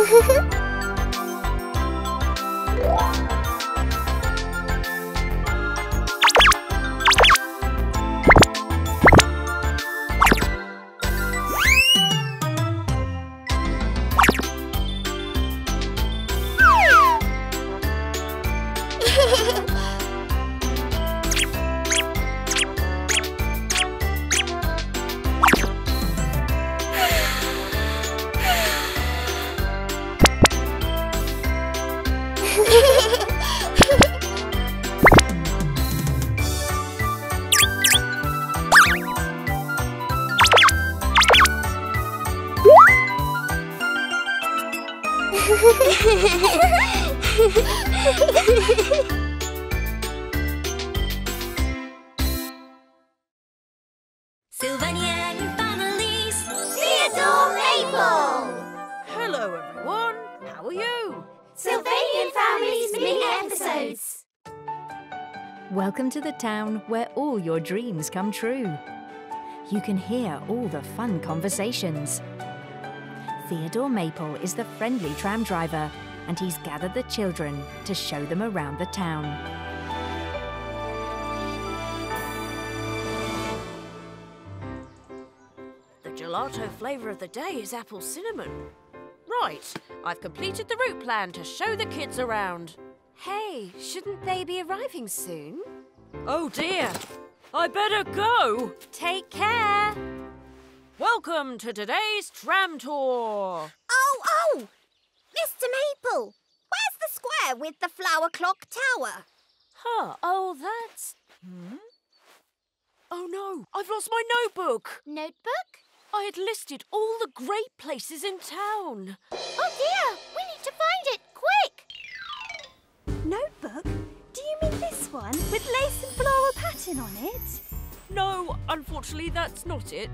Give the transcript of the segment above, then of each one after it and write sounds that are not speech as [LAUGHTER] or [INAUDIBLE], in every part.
Ha ha ha! Welcome to the town where all your dreams come true. You can hear all the fun conversations. Theodore Maple is the friendly tram driver, and he's gathered the children to show them around the town. The gelato flavour of the day is apple cinnamon. Right, I've completed the route plan to show the kids around. Hey, shouldn't they be arriving soon? Oh dear, I better go. Take care. Welcome to today's tram tour. Oh, oh! Mr. Maple, where's the square with the flower clock tower? Huh, oh, that's. Hmm? Oh no, I've lost my notebook. Notebook? I had listed all the great places in town. Oh dear, we need to find it, quick! This one with lace and floral pattern on it? No, unfortunately, that's not it.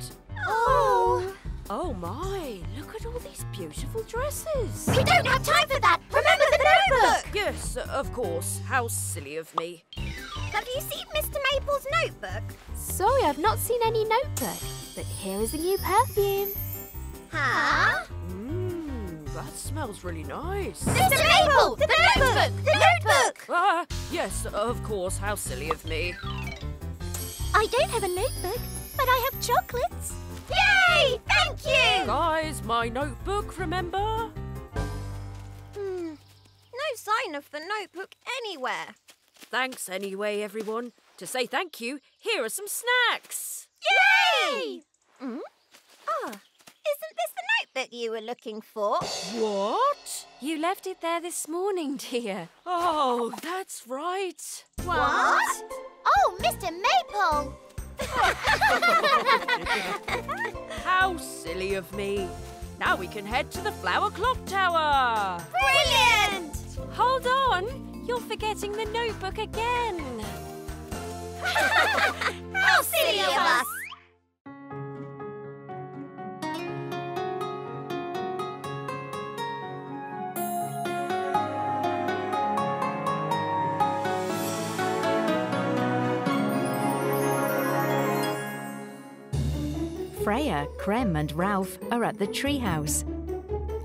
Oh! Oh my, look at all these beautiful dresses. We don't have time for that! Remember the notebook! Yes, of course. How silly of me. Have you seen Mr. Maple's notebook? Sorry, I've not seen any notebook, but here is a new perfume. Huh? Mmm, that smells really nice. Mr. Maple! The notebook! The notebook! Ah, yes, of course. How silly of me. I don't have a notebook, but I have chocolates. Yay! Thank you! Guys, my notebook, remember? Hmm. No sign of the notebook anywhere. Thanks anyway, everyone. To say thank you, here are some snacks. Yay! Mm? Ah, isn't this the notebook you were looking for? What? You left it there this morning, dear. Oh, that's right. What? Oh, Mr. Maple! [LAUGHS] How silly of me. Now we can head to the Flower Clock Tower. Brilliant! Hold on, you're forgetting the notebook again. [LAUGHS] How silly of us! Freya, Krem, and Ralph are at the treehouse.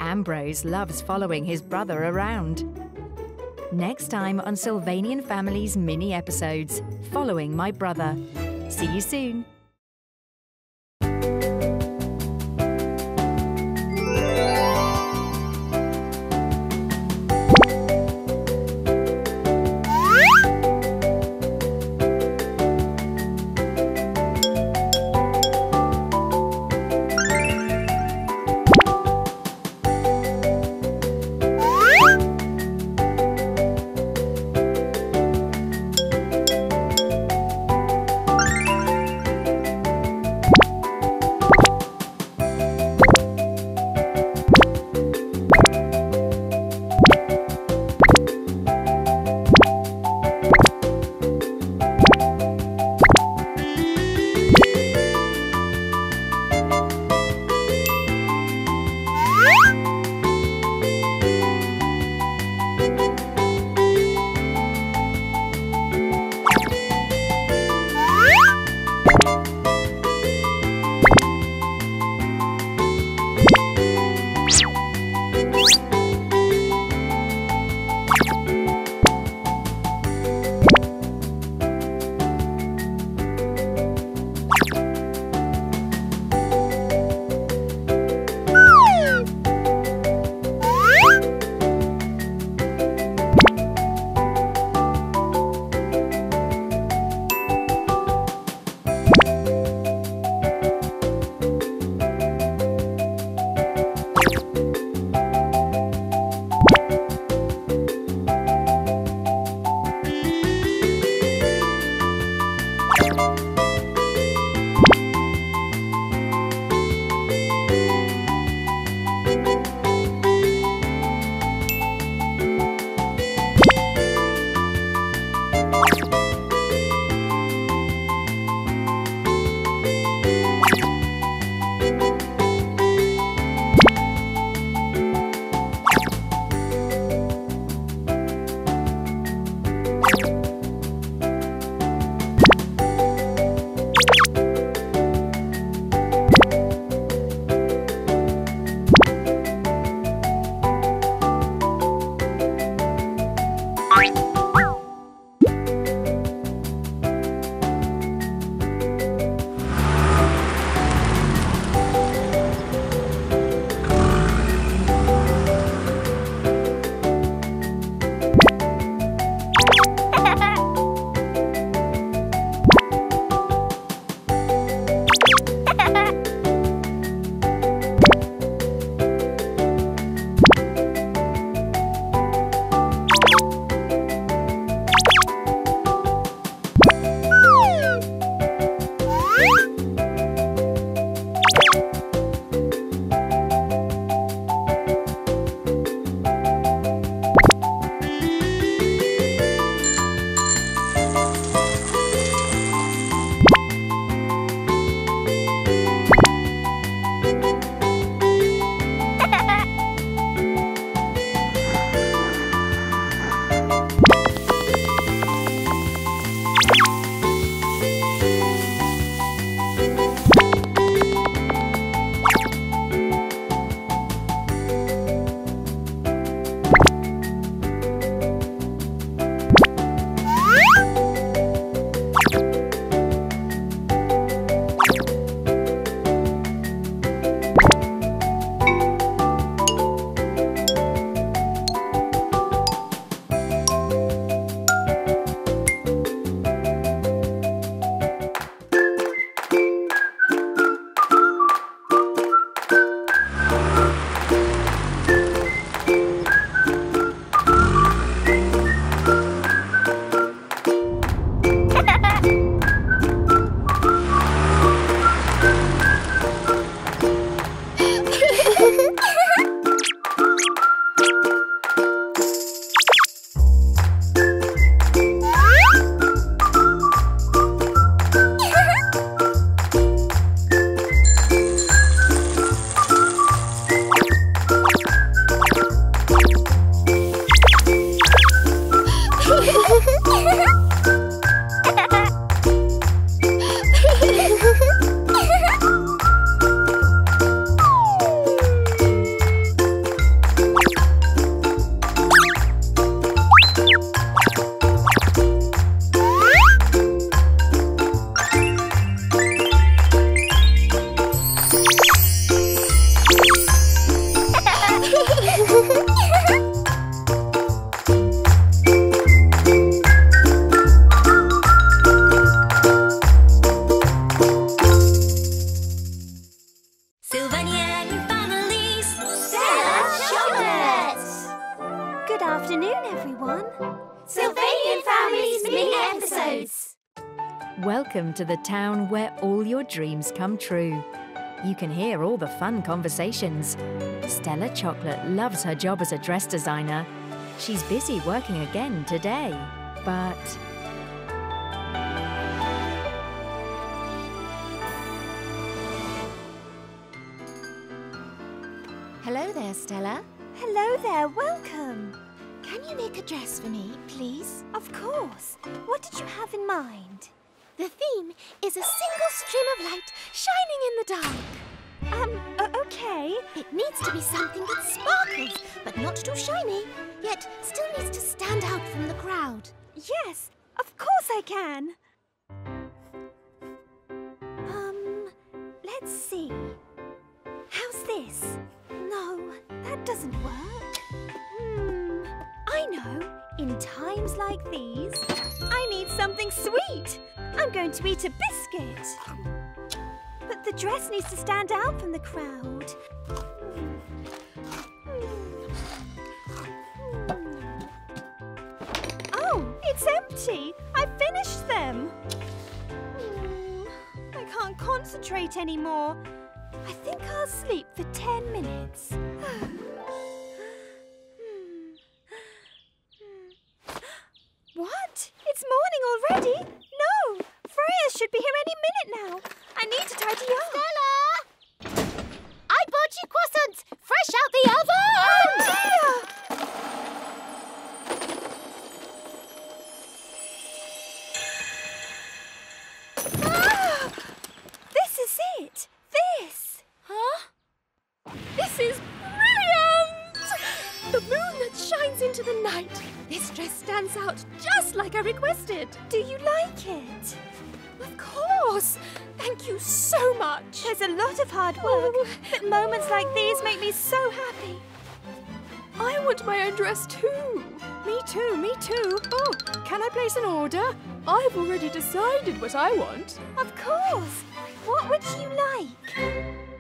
Ambrose loves following his brother around. Next time on Sylvanian Family's mini episodes, Following My Brother. See you soon. Afternoon, everyone. Sylvanian Family's mini episodes. Welcome to the town where all your dreams come true. You can hear all the fun conversations. Stella Chocolate loves her job as a dress designer. She's busy working again today, but Hello there, Stella. Hello there, welcome. Can you make a dress for me, please? Of course. What did you have in mind? The theme is a single stream of light shining in the dark. Um, o- okay. It needs to be something that sparkles, but not too shiny, yet still needs to stand out from the crowd. Yes, of course I can. Um, let's see. How's this? No, that doesn't work. Hmm, I know. In times like these, I need something sweet. I'm going to eat a biscuit. But the dress needs to stand out from the crowd. Oh, it's empty. I finished them. I can't concentrate anymore. I think I'll sleep for 10 minutes. [SIGHS] Oh, now. I need to tidy up. Stella! I bought you croissants, fresh out the oven! Oh, Dear! Ah! This is it! This! Huh? This is brilliant! The moon that shines into the night. This dress stands out just like I requested. Do you like it? Course! Thank you so much. There's a lot of hard work, but [LAUGHS] moments like these make me so happy. I want my own dress too. Me too, me too. Oh, can I place an order? I've already decided what I want. Of course! What would you like?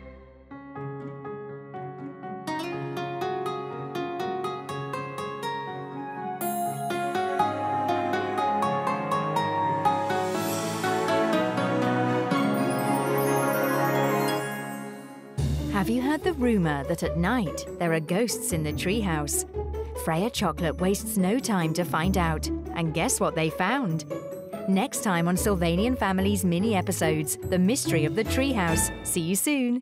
Rumour that at night there are ghosts in the treehouse? Freya Chocolate wastes no time to find out. And guess what they found? Next time on Sylvanian Family's mini episodes, The Mystery of the Treehouse. See you soon.